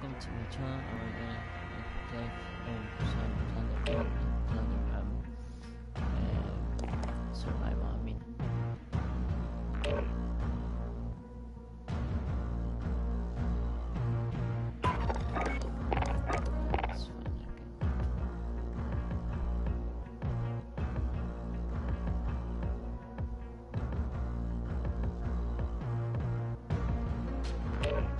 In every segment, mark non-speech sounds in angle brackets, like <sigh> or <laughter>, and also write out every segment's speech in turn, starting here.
welcome to my channel. I'm gonna dive um, some Thunder, Thunder um, survival. I mean. Fine, okay.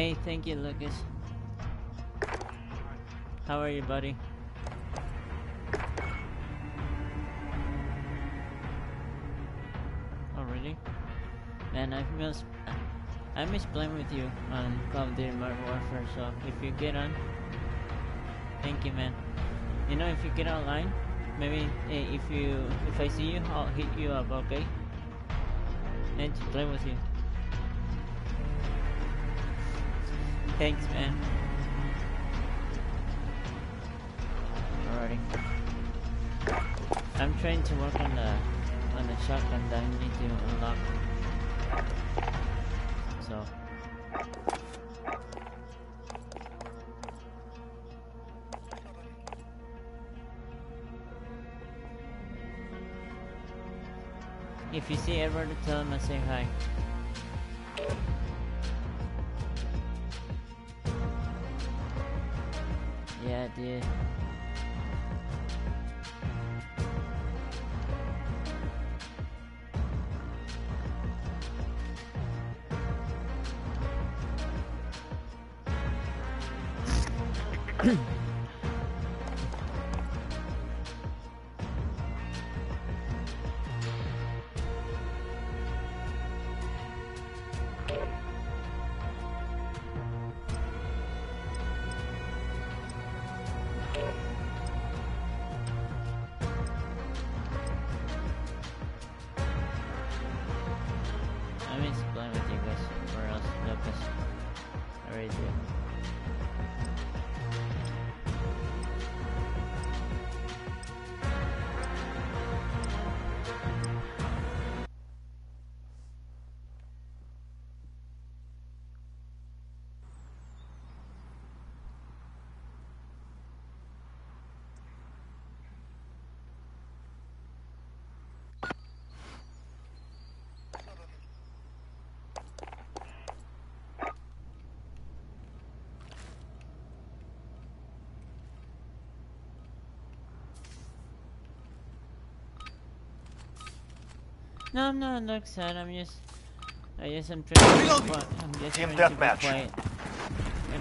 Hey, thank you, Lucas. How are you, buddy? Oh, really? Man, I miss I miss playing with you on Call of Duty Modern Warfare. So if you get on, thank you, man. You know, if you get online, maybe eh, if you if I see you, I'll hit you up, okay? And to play with you. Thanks, man. Alrighty. I'm trying to work on the on the shotgun that I need to unlock. So. If you see Edward, tell him I say hi. Yeah. <clears throat> No, I'm not sad. I'm just, I just am trying to. Be I'm just Team trying to be deathmatch.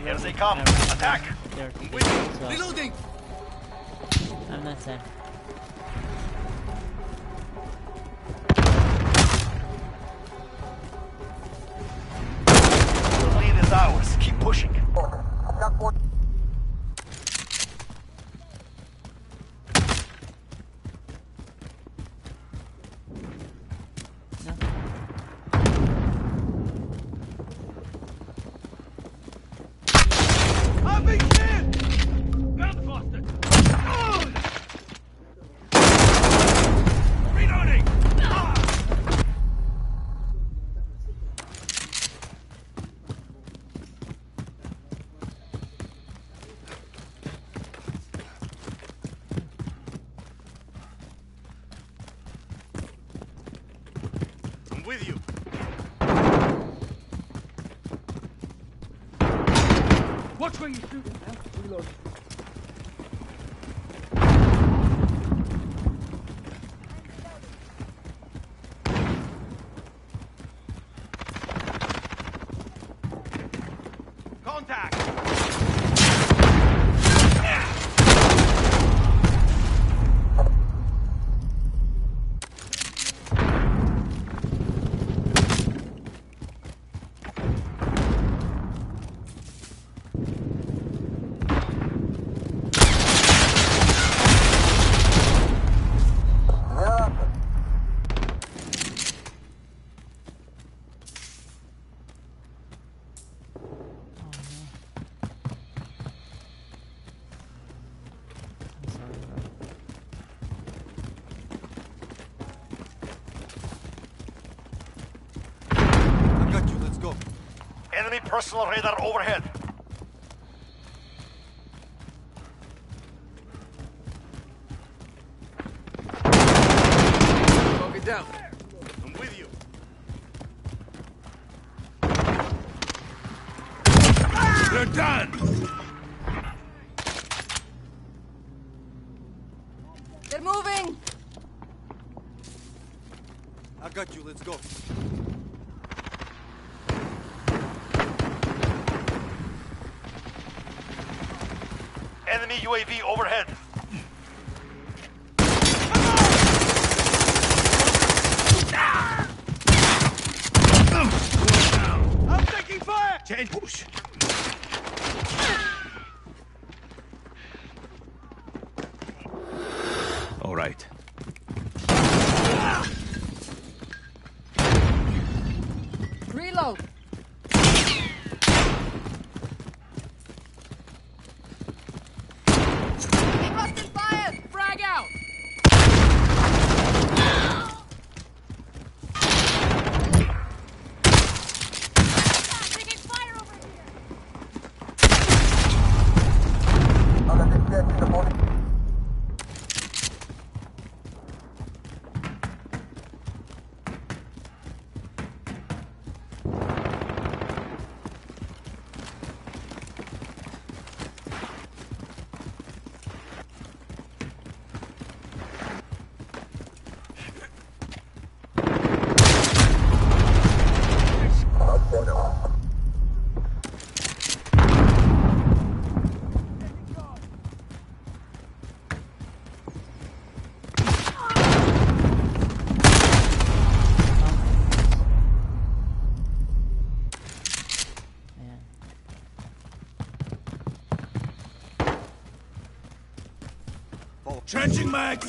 Here they come. Attack. they're With speaking, you. so Reloading. I'm not sad. Contact! I'm sorry, bro. I got you. Let's go. Enemy personal radar overhead. Talk it down. I'm with you. They're done. They're moving! I got you. Let's go. Enemy UAV overhead.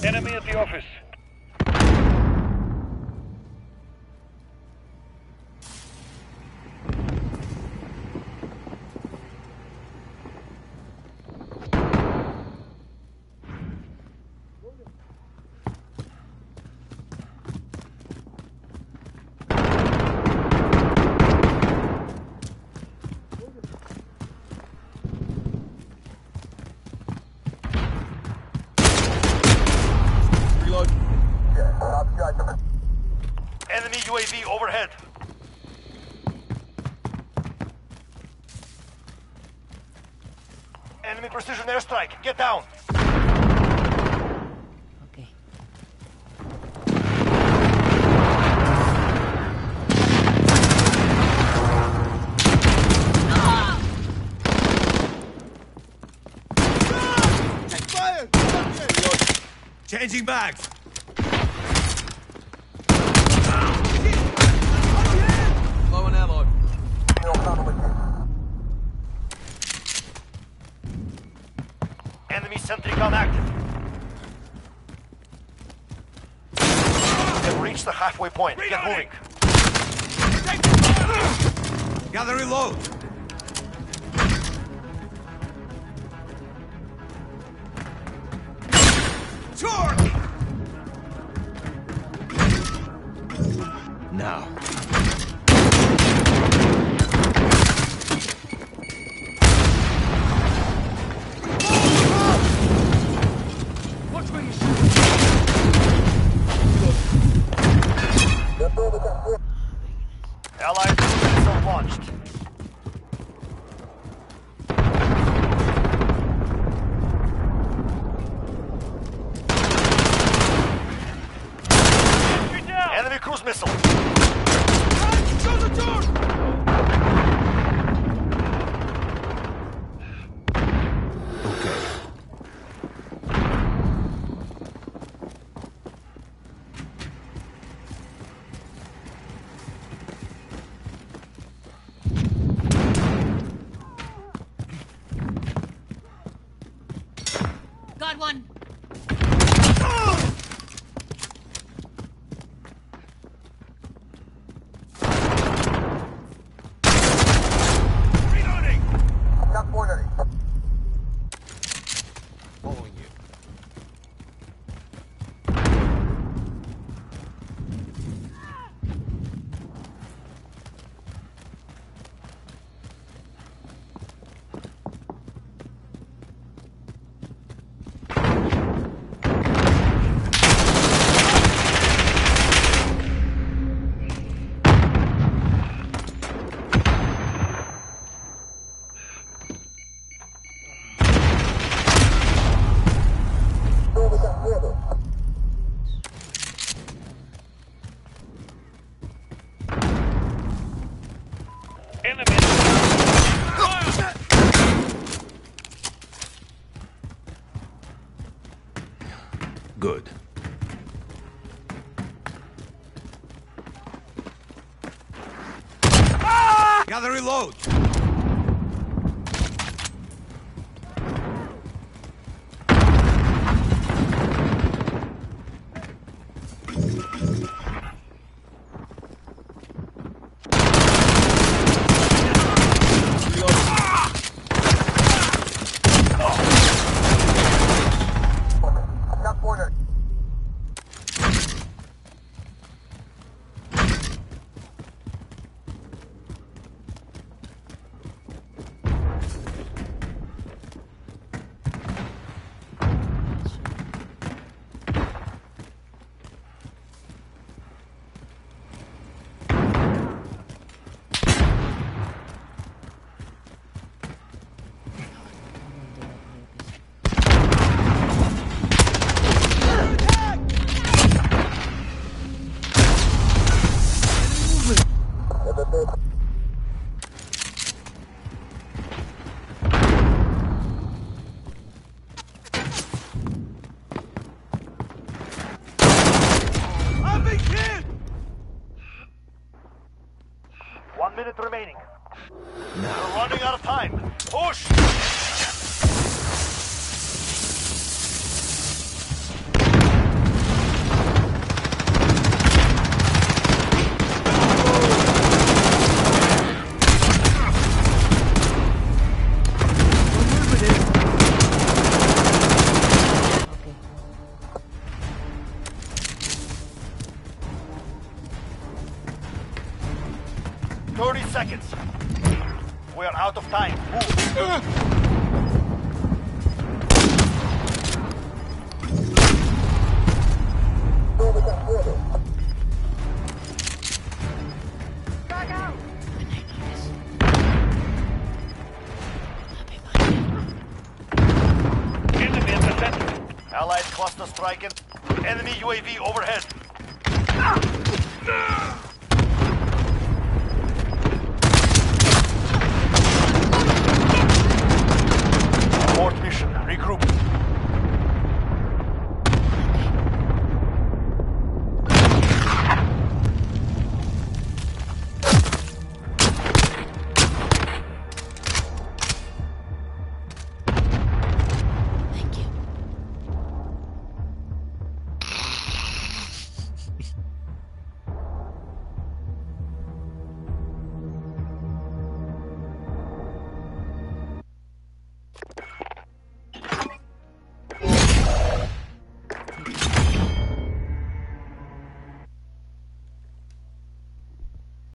Enemy at the office. Enemy UAV overhead. Enemy precision airstrike. Get down. Okay. Changing bags! holding. Gather reload. Charge! Now. Gotta reload. the Cluster striking. Enemy UAV overhead.